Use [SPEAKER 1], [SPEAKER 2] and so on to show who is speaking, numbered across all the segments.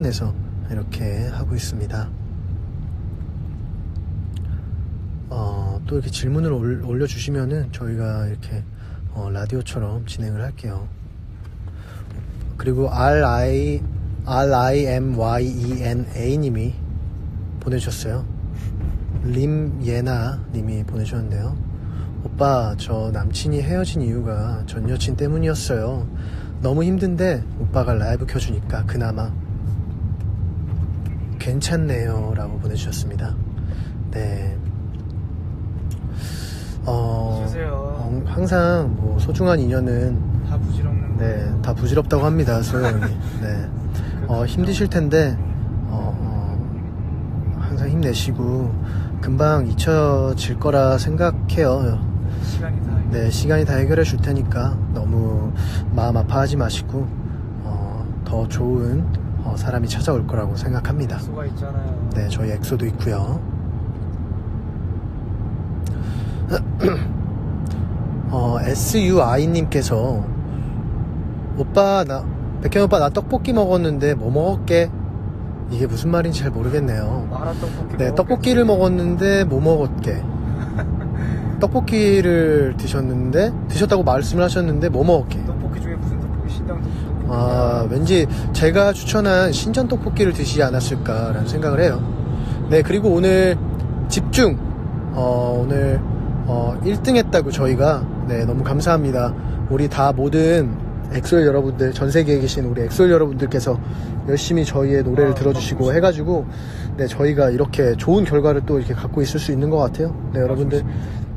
[SPEAKER 1] 내서 이렇게 하고 있습니다. 어, 또 이렇게 질문을 올, 올려주시면은 저희가 이렇게 어, 라디오처럼 진행을 할게요. 그리고 R-I, R-I-M-Y-E-N-A 님이 보내주셨어요. 림예나 님이 보내주셨는데요. 오빠, 저 남친이 헤어진 이유가 전 여친 때문이었어요. 너무 힘든데 오빠가 라이브 켜주니까 그나마 괜찮네요. 라고 보내주셨습니다. 네. 어. 어, 항상 뭐 소중한 인연은
[SPEAKER 2] 다 부질없는
[SPEAKER 1] 네, 다 부질없다고 합니다, 소영이. 네. 어, 힘드실 텐데, 어, 어, 항상 힘내시고, 금방 잊혀질 거라 생각해요.
[SPEAKER 2] 시간이 다
[SPEAKER 1] 네, 시간이 다 해결해 줄 테니까 너무 마음 아파하지 마시고, 어, 더 좋은 어, 사람이 찾아올 거라고 생각합니다. 네, 저희 엑소도 있고요. 어, SUI님께서 오빠 나 백현 오빠 나 떡볶이 먹었는데 뭐 먹었게? 이게 무슨 말인지 잘 모르겠네요.
[SPEAKER 2] 떡볶이.
[SPEAKER 1] 네. 떡볶이를 먹었는데 뭐 먹었게? 떡볶이를 드셨는데 드셨다고 말씀을 하셨는데 뭐 먹었게?
[SPEAKER 2] 떡볶이 중에
[SPEAKER 1] 아, 왠지 제가 추천한 신전 떡볶이를 드시지 않았을까라는 생각을 해요. 네, 그리고 오늘 집중, 어, 오늘, 어, 1등 했다고 저희가, 네, 너무 감사합니다. 우리 다 모든 엑솔 여러분들, 전 세계에 계신 우리 엑솔 여러분들께서 열심히 저희의 노래를
[SPEAKER 2] 아,
[SPEAKER 1] 들어주시고 해가지고, 네, 저희가 이렇게 좋은 결과를 또 이렇게 갖고 있을 수 있는 것 같아요. 네, 여러분들,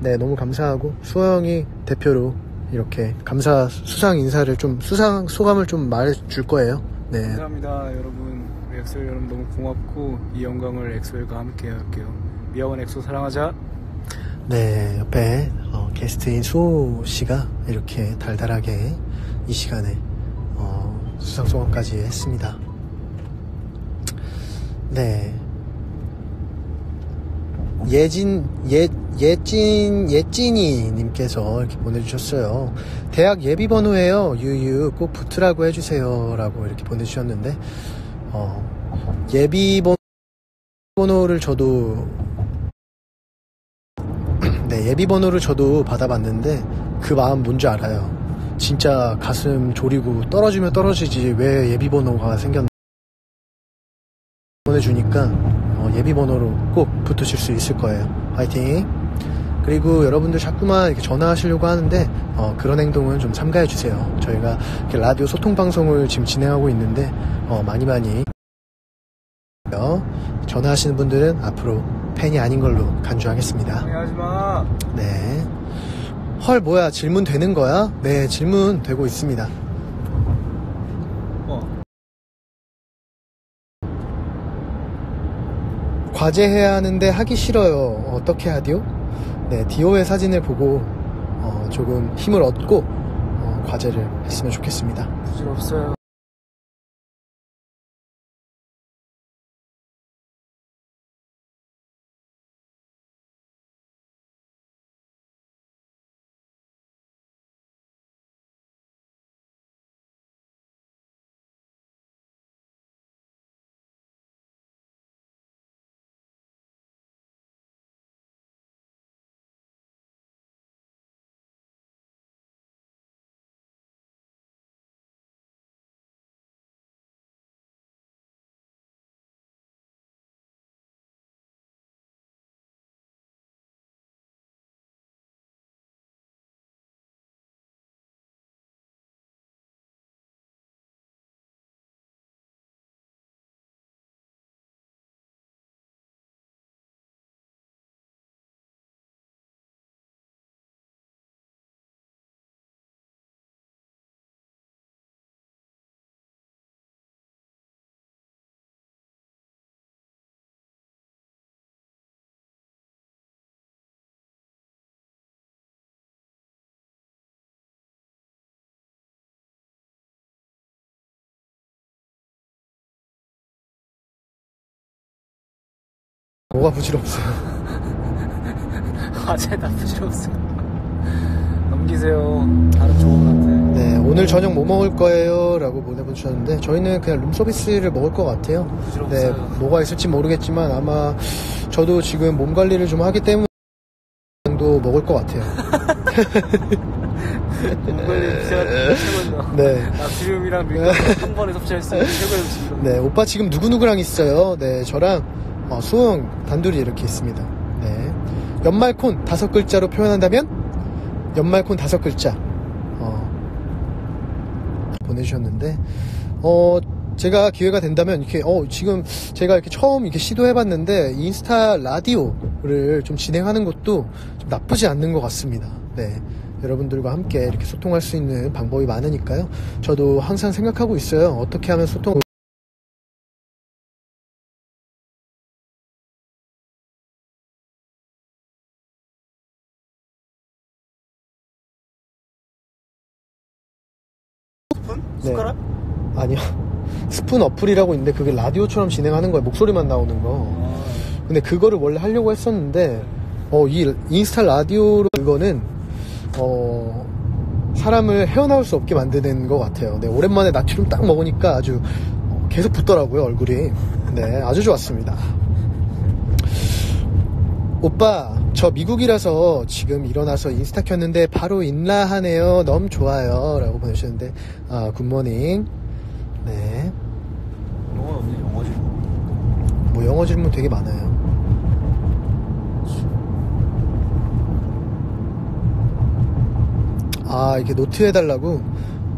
[SPEAKER 1] 네, 너무 감사하고, 수호 형이 대표로 이렇게 감사 수상 인사를 좀 수상 소감을 좀 말해줄 거예요. 네,
[SPEAKER 2] 감사합니다, 여러분. 엑소엘 여러분 너무 고맙고 이 영광을 엑소엘과 함께 할게요. We are one 엑소 사랑하자.
[SPEAKER 1] 네 옆에 어, 게스트인 수호 씨가 이렇게 달달하게 이 시간에 어, 수상 소감까지 했습니다. 네. 예진 예 예진 예진이 님께서 이렇게 보내주셨어요. 대학 예비 번호예요. 유유 꼭 붙으라고 해주세요라고 이렇게 보내주셨는데 어, 예비 번- 번호를 저도 네 예비 번호를 저도 받아봤는데 그 마음 뭔지 알아요. 진짜 가슴 졸이고 떨어지면 떨어지지 왜 예비 번호가 생겼나 보내주니까 어, 예비 번호로 꼭 붙으실 수 있을 거예요. 화이팅! 그리고 여러분들 자꾸만 이렇게 전화하시려고 하는데 어, 그런 행동은 좀 삼가해 주세요. 저희가 이렇게 라디오 소통 방송을 지금 진행하고 있는데 어, 많이 많이 전화하시는 분들은 앞으로 팬이 아닌 걸로 간주하겠습니다.
[SPEAKER 2] 마.
[SPEAKER 1] 네. 헐 뭐야 질문 되는 거야? 네 질문 되고 있습니다. 과제해야 하는데 하기 싫어요. 어떻게 하디요? 네, 디오의 사진을 보고 어, 조금 힘을 얻고 어, 과제를 했으면 좋겠습니다.
[SPEAKER 2] 부질없어요.
[SPEAKER 1] 뭐가 부질없어요?
[SPEAKER 2] 과제 다 부질없어요. 넘기세요. 다른 좋은 것 같아.
[SPEAKER 1] 네, 오늘 저녁 뭐 먹을 거예요? 라고 보내주셨는데, 저희는 그냥 룸서비스를 먹을 것 같아요. 네, 뭐가 있을지 모르겠지만, 아마 저도 지금 몸 관리를 좀 하기 때문에, 정도 먹을 것 같아요.
[SPEAKER 2] 몸관리.
[SPEAKER 1] 네.
[SPEAKER 2] 나트륨이랑 밀가루 한 번에 섭취할 수 있는 최고의 음식이로.
[SPEAKER 1] 네, 오빠 지금 누구누구랑 있어요? 네, 저랑 어, 수홍 단둘이 이렇게 있습니다. 네. 연말콘 다섯 글자로 표현한다면? 연말콘 다섯 글자. 어, 보내주셨는데, 어, 제가 기회가 된다면, 이렇게, 어, 지금 제가 이렇게 처음 이렇게 시도해봤는데, 인스타 라디오를 좀 진행하는 것도 좀 나쁘지 않는 것 같습니다. 네. 여러분들과 함께 이렇게 소통할 수 있는 방법이 많으니까요. 저도 항상 생각하고 있어요. 어떻게 하면 소통,
[SPEAKER 2] 숟가락?
[SPEAKER 1] 아니요. 스푼 어플이라고 있는데 그게 라디오처럼 진행하는 거예요. 목소리만 나오는 거.
[SPEAKER 2] 아,
[SPEAKER 1] 근데 그거를 원래 하려고 했었는데, 어, 이 인스타 라디오로 그거는, 어, 사람을 헤어나올 수 없게 만드는 것 같아요. 네, 오랜만에 나트륨 딱 먹으니까 아주 어, 계속 붓더라고요, 얼굴이. 네, 아주 좋았습니다. 오빠, 저 미국이라서 지금 일어나서 인스타 켰는데 바로 인라하네요. 너무 좋아요. 라고 보내주셨는데, 아, good morning. 네.
[SPEAKER 2] 영어 없니? 영어지.
[SPEAKER 1] 뭐 영어 질문 되게 많아요. 아, 이렇게 노트 해달라고?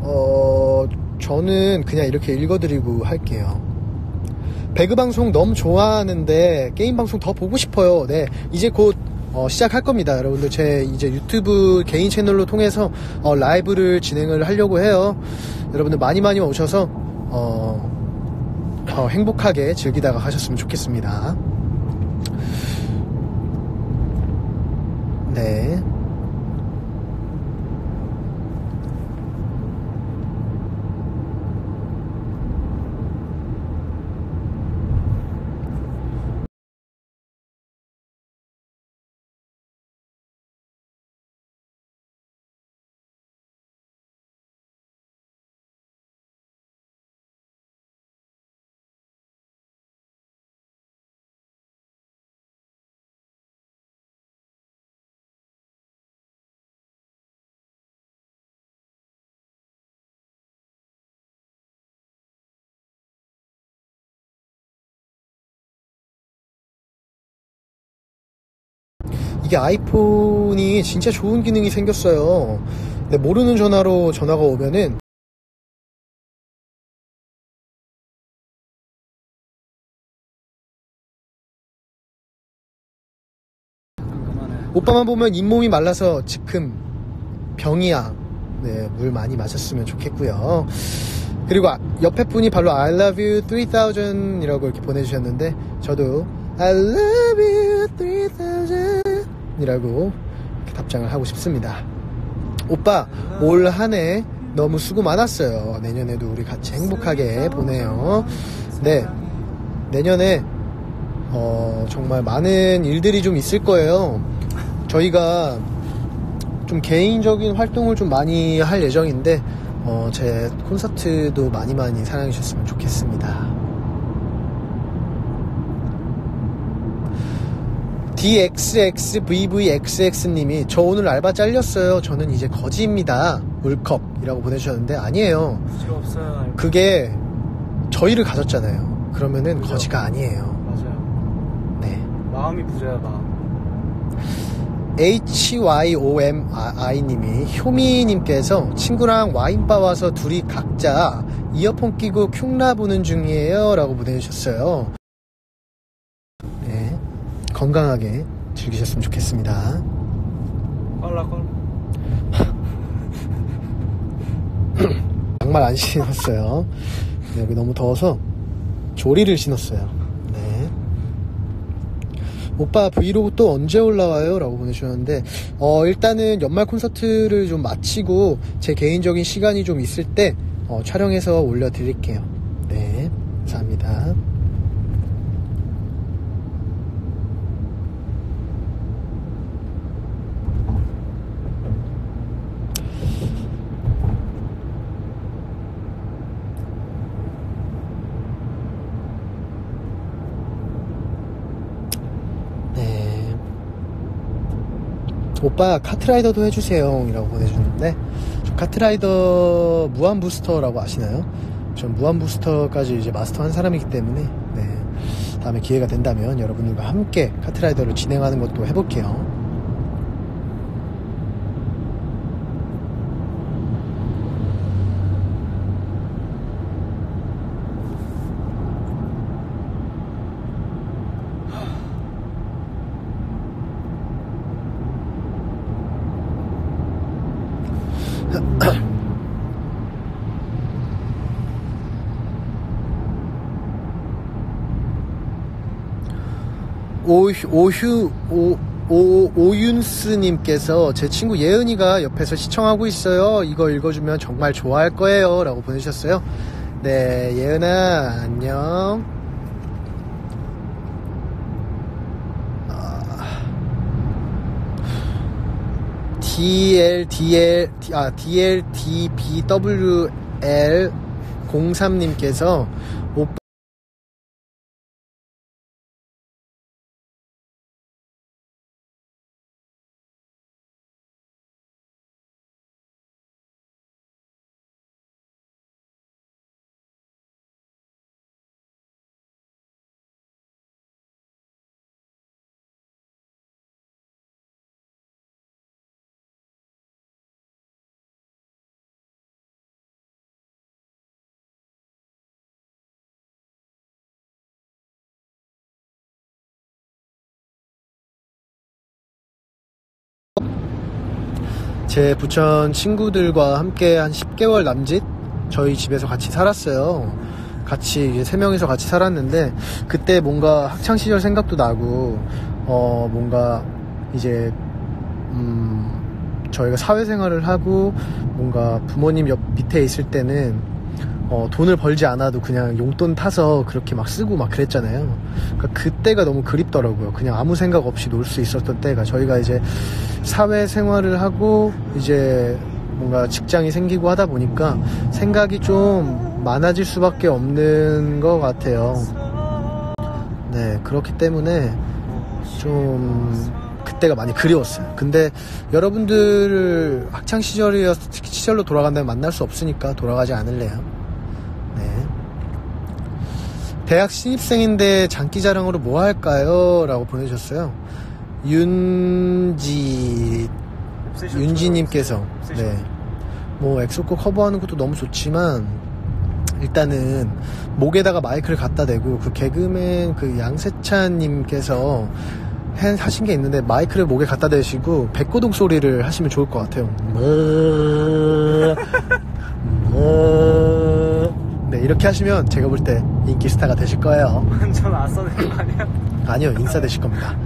[SPEAKER 1] 어, 저는 그냥 이렇게 읽어드리고 할게요. 배그 방송 너무 좋아하는데 게임 방송 더 보고 싶어요. 네, 이제 곧 어, 시작할 겁니다. 여러분들 제 이제 유튜브 개인 채널로 통해서 어, 라이브를 진행을 하려고 해요. 여러분들 많이 많이 오셔서 어, 어, 행복하게 즐기다가 가셨으면 좋겠습니다. 네. 이게 아이폰이 진짜 좋은 기능이 생겼어요. 근데 모르는 전화로 전화가 오면은. 오빠만 보면 잇몸이 말라서 지금 병이야. 네, 물 많이 마셨으면 좋겠고요. 그리고 아- 옆에 분이 바로 I love you 3000이라고 이렇게 보내주셨는데 저도 I love you 3000 이라고 답장을 하고 싶습니다. 오빠 올 한 해 너무 수고 많았어요. 내년에도 우리 같이 행복하게 보내요. 네, 내년에 어, 정말 많은 일들이 좀 있을 거예요. 저희가 좀 개인적인 활동을 좀 많이 할 예정인데, 어, 제 콘서트도 많이 많이 사랑해 주셨으면 좋겠습니다. DXXVVXX님이 저 오늘 알바 잘렸어요. 저는 이제 거지입니다. 울컵이라고 보내주셨는데 아니에요.
[SPEAKER 2] 없어요.
[SPEAKER 1] 그게 저희를 가졌잖아요. 그러면은
[SPEAKER 2] 그죠.
[SPEAKER 1] 거지가 아니에요.
[SPEAKER 2] 맞아요.
[SPEAKER 1] 네.
[SPEAKER 2] 마음이 부자야, 마음.
[SPEAKER 1] HYOMI님이 효미님께서 친구랑 와인바 와서 둘이 각자 이어폰 끼고 흉나 보는 중이에요 라고 보내주셨어요 네 건강하게 즐기셨으면 좋겠습니다.
[SPEAKER 2] 껄라껄.
[SPEAKER 1] 양말 안 신었어요. 네, 여기 너무 더워서 조리를 신었어요. 네. 오빠 브이로그 또 언제 올라와요? 라고 보내주셨는데 어, 일단은 연말 콘서트를 좀 마치고 제 개인적인 시간이 좀 있을 때 어, 촬영해서 올려드릴게요 네 감사합니다 오빠 카트라이더도 해주세요 이라고 보내주는데 카트라이더 무한 부스터라고 아시나요? 전 무한 부스터까지 이제 마스터한 사람이기 때문에 네, 다음에 기회가 된다면 여러분들과 함께 카트라이더를 진행하는 것도 해볼게요. 오휴, 오, 오, 오윤스님께서 제 친구 예은이가 옆에서 시청하고 있어요. 이거 읽어주면 정말 좋아할 거예요. 라고 보내주셨어요. 네, 예은아, 안녕. DLDL, 아, DLDBWL 03님께서 제 부천 친구들과 함께 한 10개월 남짓 저희 집에서 같이 살았어요. 같이 세 명이서 같이 살았는데 그때 뭔가 학창 시절 생각도 나고 어 뭔가 이제 음 저희가 사회생활을 하고 뭔가 부모님 옆 밑에 있을 때는 어, 돈을 벌지 않아도 그냥 용돈 타서 그렇게 막 쓰고 막 그랬잖아요. 그러니까 그때가 너무 그립더라고요. 그냥 아무 생각 없이 놀 수 있었던 때가 저희가 이제 사회 생활을 하고 이제 뭔가 직장이 생기고 하다 보니까 생각이 좀 많아질 수밖에 없는 것 같아요. 네, 그렇기 때문에 좀 그때가 많이 그리웠어요. 근데 여러분들을 학창 시절이었 시절로 돌아간다면 만날 수 없으니까 돌아가지 않을래요. 대학 신입생인데 장기 자랑으로 뭐 할까요? 라고 보내주셨어요. 윤지, 윤지님께서, 네. 뭐, 엑소코 커버하는 것도 너무 좋지만, 일단은, 목에다가 마이크를 갖다 대고, 그 개그맨 그 양세찬님께서 하신 게 있는데, 마이크를 목에 갖다 대시고, 백고동 소리를 하시면 좋을 것 같아요. 이렇게 하시면 제가 볼 때 인기 스타가 되실 거예요.
[SPEAKER 2] 완전 아싸되는 거 아니야?
[SPEAKER 1] 아니요, 인싸 되실 겁니다.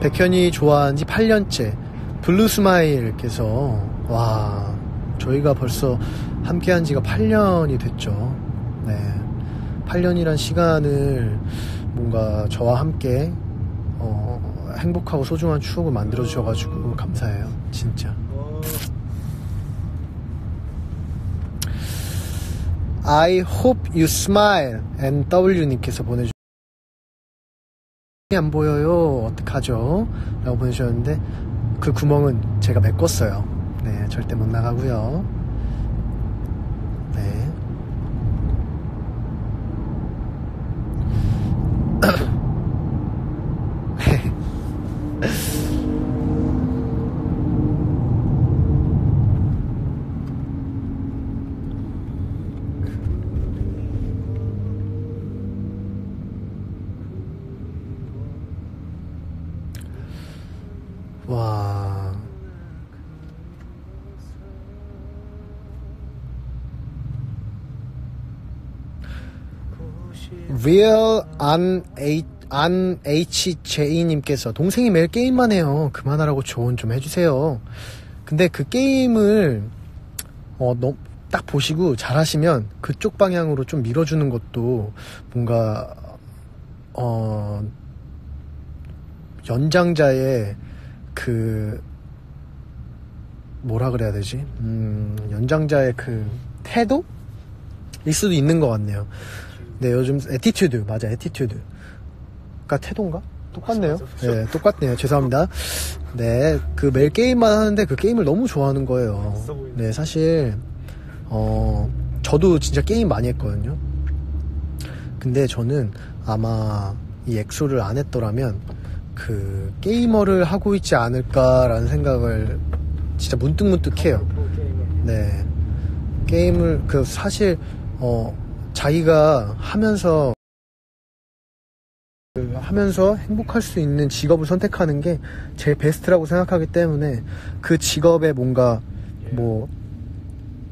[SPEAKER 1] 백현이 좋아한 지 8년째. 블루스마일께서, 와, 저희가 벌써 함께 한 지가 8년이 됐죠. 네. 8년이란 시간을 뭔가 저와 함께, 어, 행복하고 소중한 추억을 만들어 주셔가지고 감사해요. 진짜. I hope you smile. NW님께서 보내주 안 보여요. 어떡하죠? 라고 보내주셨는데, 그 구멍은 제가 메꿨어요. 네, 절대 못 나가고요. 네. Real an 안 HJ님께서 동생이 매일 게임만 해요. 그만하라고 조언 좀 해주세요. 근데 그 게임을 어, 너, 딱 보시고 잘하시면 그쪽 방향으로 좀 밀어주는 것도 뭔가 어, 연장자의 그 뭐라 그래야 되지? 음, 연장자의 그 태도? 일 수도 있는 것 같네요. 네, 요즘 attitude 맞아, attitude. 가 태도인가? 똑같네요. 네, 똑같네요. 죄송합니다. 네, 그 매일 게임만 하는데 그 게임을 너무 좋아하는 거예요. 네, 사실, 어, 저도 진짜 게임 많이 했거든요. 근데 저는 아마 이 엑소를 안 했더라면 그 게이머를 하고 있지 않을까라는 생각을 진짜 문득문득 해요. 네. 게임을, 그, 사실, 어, 자기가 하면서, 그 하면서 행복할 수 있는 직업을 선택하는 게 제일 베스트라고 생각하기 때문에 그 직업에 뭔가, 뭐,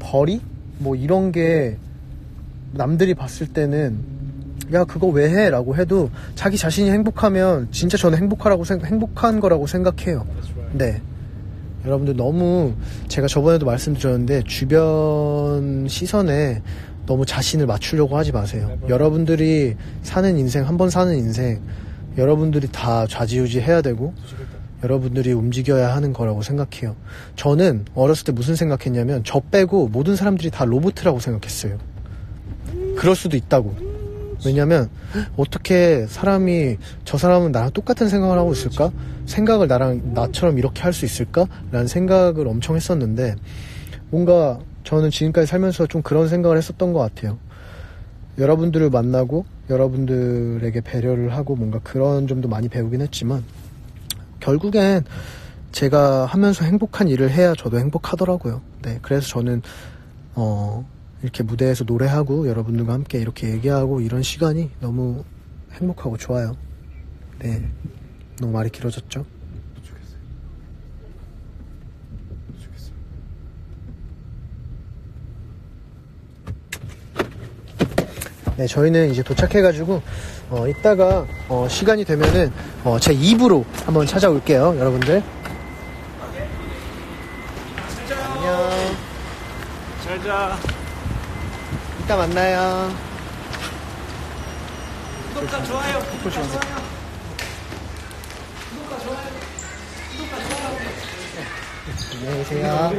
[SPEAKER 1] 벌이? 뭐 이런 게 남들이 봤을 때는 야, 그거 왜 해? 라고 해도 자기 자신이 행복하면 진짜 저는 행복하라고, 생- 행복한 거라고 생각해요. 네. 여러분들 너무 제가 저번에도 말씀드렸는데 주변 시선에 너무 자신을 맞추려고 하지 마세요. 여러분들이 사는 인생, 한 번 사는 인생, 여러분들이 다 좌지우지 해야 되고, 여러분들이 움직여야 하는 거라고 생각해요. 저는 어렸을 때 무슨 생각했냐면, 저 빼고 모든 사람들이 다 로봇이라고 생각했어요. 그럴 수도 있다고. 왜냐면, 어떻게 사람이, 저 사람은 나랑 똑같은 생각을 하고 있을까? 생각을 나랑, 나처럼 이렇게 할 수 있을까? 라는 생각을 엄청 했었는데, 뭔가 저는 지금까지 살면서 좀 그런 생각을 했었던 것 같아요. 여러분들을 만나고, 여러분들에게 배려를 하고, 뭔가 그런 점도 많이 배우긴 했지만, 결국엔 제가 하면서 행복한 일을 해야 저도 행복하더라고요. 네, 그래서 저는 어 이렇게 무대에서 노래하고 여러분들과 함께 이렇게 얘기하고 이런 시간이 너무 행복하고 좋아요. 네, 너무 말이 길어졌죠? 네, 저희는 이제 도착해가지고, 어, 이따가, 어, 시간이 되면은, 어, 제 2부로 한번 찾아올게요, 여러분들. 안녕.
[SPEAKER 2] 잘 자.
[SPEAKER 1] 이따 만나요.
[SPEAKER 2] 구독과 좋아요.
[SPEAKER 1] 안녕히 계세요.